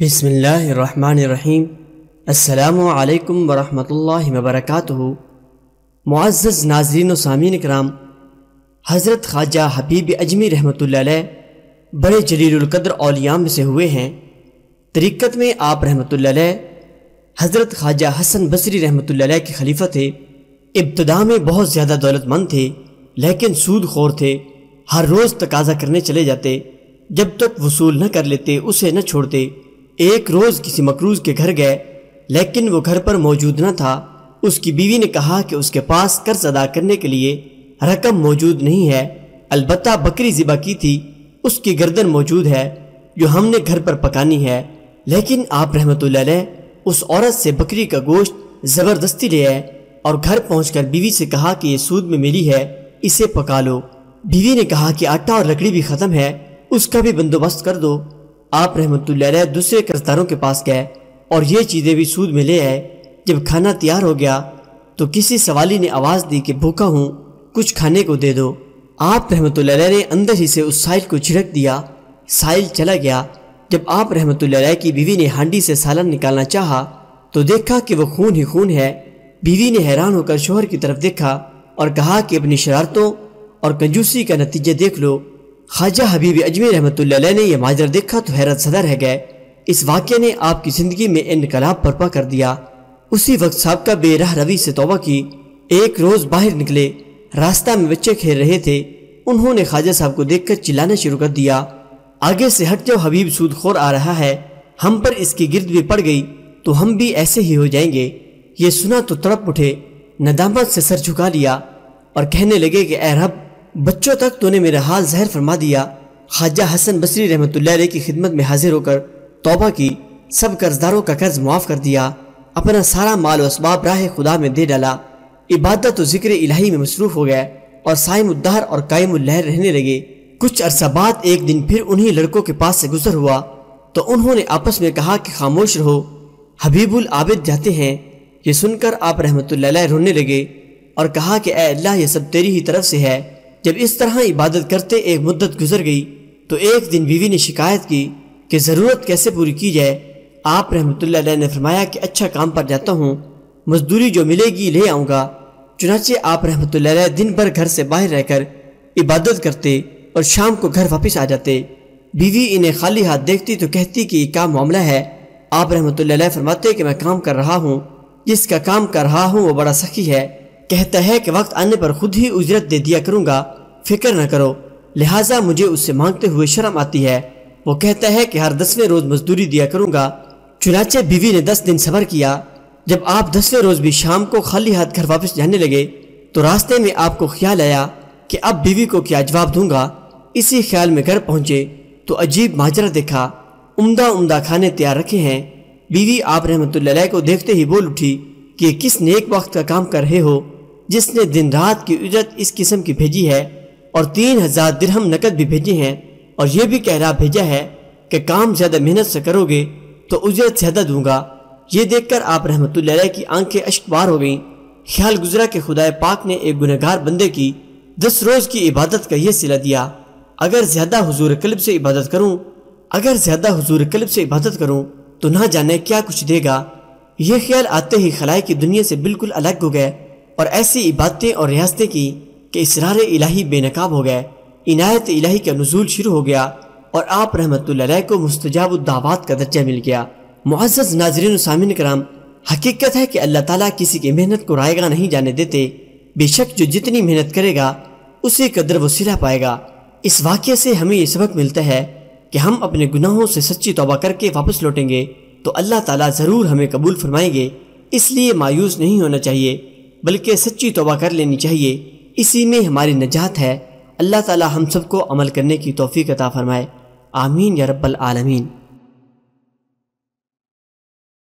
بسم اللہ الرحمن الرحیم السلام علیکم ورحمۃ اللہ وبرکاتہ معزز ناظرین و سامعین کرام حضرت خواجہ حبیب اجمی رحمۃ اللہ علیہ بڑے جلیل القدر اولیاء میں سے ہوئے ہیں. طریقت میں آپ رحمۃ اللہ علیہ حضرت خواجہ حسن بصری رحمۃ اللہ علیہ کے خلیفہ تھے. ابتدا میں بہت زیادہ دولت مند تھے، لیکن سود خور تھے، ہر روز تقاضا کرنے چلے جاتے، جب تک وصول نہ کر لیتے، اسے نہ چھوڑتے. ایک روز کسی مقروض کے گھر گئے، لیکن وہ گھر پر موجود نہ تھا۔ اس کی بیوی نے کہا کہ اس کے پاس قرض ادا کرنے کے لیے رقم موجود نہیں ہے۔ البتہ بکری ذبح کی تھی، اس کی گردن موجود ہے، جو ہم نے گھر پر پکانی ہے۔ لیکن آپ رحمۃ اللہ علیہ، اس عورت سے بکری کا گوشت زبردستی لے آئے اور گھر پہنچ کر بیوی سے کہا کہ یہ سود میں ملی ہے، اسے پکا لو۔ بیوی نے کہا کہ آٹا اور لکڑی بھی ختم ہے، اس کا بھی بندوبست کر دو۔ آپ رحمۃ اللہ علیہ دوسرے قرضداروں کے پاس گئے اور یہ چیزیں بھی سود میں لے آئے۔ جب کھانا تیار ہو گیا تو کسی سوالی نے آواز دی کہ بھوکا ہوں، کچھ کھانے کو دے دو۔ آپ رحمۃ اللہ علیہ نے اندر ہی سے اس سائل کو چھڑک دیا۔ سائل چلا گیا۔ جب آپ رحمۃ اللہ علیہ کی بیوی نے ہانڈی سے سالن نکالنا چاہا تو دیکھا کہ وہ خون ہی خون ہے۔ بیوی نے حیران ہو کر شوہر کی طرف دیکھا اور کہا کہ اپنی شرارتوں اور کنجوسی کا نتیجہ دیکھ لو۔ خواجہ حبیب اجمیر رحمۃ اللہ علیہ نے یہ ماجر دیکھا تو حیرت صدر رہ گئے۔ اس واقعے نے آپ کی زندگی میں انقلاب برپا کر دیا۔ اسی وقت صاحب کا بے راہ روی سے توبہ کی۔ ایک روز باہر نکلے، راستہ میں بچے کھیل رہے تھے۔ انہوں نے خواجہ صاحب کو دیکھ کر چلانا شروع کر دیا۔ آگے سے ہٹ جاؤ حبیب سود خور آ رہا ہے۔ ہم پر اس کی گرد بھی پڑ گئی تو ہم بھی ایسے ہی ہو جائیں گے۔ یہ سنا تو تڑپ اٹھے، ندامت سے سر جھکا لیا اور کہنے لگے کہ اے رب بچوں تک تو نے میرا حال زہر فرما دیا۔ خواجہ حسن بصری رحمۃ اللہ علیہ کی خدمت میں حاضر ہو کر توبہ کی، سب قرضداروں کا قرض معاف کر دیا، اپنا سارا مال و اسباب راہ خدا میں دے ڈالا۔ عبادت و ذکر الہی میں مصروف ہو گئے اور سائم الدہر اور قائم اللہر رہنے لگے۔ کچھ عرصہ بعد ایک دن پھر انہی لڑکوں کے پاس سے گزر ہوا۔ تو انہوں نے آپس میں کہا کہ خاموش رہو، حبیب العابد جاتے ہیں۔ یہ سن کر آپ رحمۃ اللہ علیہ رونے لگے اور کہا کہ اے اللہ، یہ سب تیری ہی طرف سے ہے۔ جب اس طرح عبادت کرتے ایک مدت گزر گئی، تو ایک دن بیوی نے شکایت کی کہ ضرورت کیسے پوری کی جائے۔ آپ رحمۃ اللہ علیہ نے فرمایا کہ اچھا کام پر جاتا ہوں، مزدوری جو ملے گی لے آؤں گا۔ چنانچہ آپ رحمۃ اللہ علیہ دن بھر گھر سے باہر رہ کر عبادت کرتے اور شام کو گھر واپس آ جاتے۔ بیوی انہیں خالی ہاتھ دیکھتی تو کہتی کہ یہ کیا معاملہ ہے۔ آپ رحمۃ اللہ علیہ فرماتے کہ میں کام کر رہا ہوں، جس کا کام کر رہا ہوں وہ بڑا سخی ہے۔ کہتا ہے کہ وقت آنے پر خود ہی اجرت دے دیا کروں گا۔ فکر نہ کرو، لہٰذا مجھے اس سے مانگتے ہوئے شرم آتی ہے۔ وہ کہتا ہے کہ ہر دسویں روز مزدوری دیا کروں گا۔ چنانچہ بیوی نے دس دن صبر کیا۔ جب آپ دسویں روز بھی شام کو خالی ہاتھ گھر واپس جانے لگے، تو راستے میں آپ کو خیال آیا کہ اب بیوی کو کیا جواب دوں گا۔ اسی خیال میں گھر پہنچے تو عجیب ماجرہ دیکھا۔ عمدہ عمدہ کھانے تیار رکھے ہیں۔ بیوی آپ رحمۃ اللہ علیہ کو دیکھتے ہی بول اٹھی کہ کس نیک وقت کا کام کر رہے ہو۔ جس نے دن رات کی اجرت اس قسم کی بھیجی ہے اور تین ہزار درہم نقد بھی بھیجے ہیں اور یہ بھی کہہ رہا بھیجا ہے کہ کام زیادہ محنت سے کرو گے تو اجرت زیادہ دوں گا۔ یہ دیکھ کر آپ رحمۃ اللہ علیہ کی آنکھیں اشکبار ہو گئیں۔ خیال گزرا کہ خدا پاک نے ایک گنہگار بندے کی دس روز کی عبادت کا یہ صلہ دیا۔ اگر زیادہ حضور قلب سے عبادت کروں، اگر زیادہ حضور قلب سے عبادت کروں تو نہ جانے کیا کچھ دے گا۔ یہ خیال آتے ہی خلائی کی دنیا سے بالکل الگ ہو گئے۔ اور ایسی عبادتیں اور ریاستیں کی کہ اسرار الہی بے نقاب ہو گئے، عنایت الہی کا نزول شروع ہو گیا اور آپ رحمت اللہ علیہ کو مستجاب الدعوات کا درجہ مل گیا۔ معزز ناظرین و سامن کرام، حقیقت ہے کہ اللہ تعالیٰ کسی کی محنت کو رائے گا نہیں جانے دیتے۔ بے شک جو جتنی محنت کرے گا، اسی قدر وہ سلا پائے گا۔ اس واقعے سے ہمیں یہ سبق ملتا ہے کہ ہم اپنے گناہوں سے سچی توبہ کر کے واپس لوٹیں گے تو اللہ تعالیٰ ضرور ہمیں قبول فرمائیں گے۔ اس لیے مایوس نہیں ہونا چاہیے۔ بلکہ سچی توبہ کر لینی چاہیے۔ اسی میں ہماری نجات ہے۔ اللہ تعالی ہم سب کو عمل کرنے کی توفیق عطا فرمائے۔ آمین یا رب العالمین۔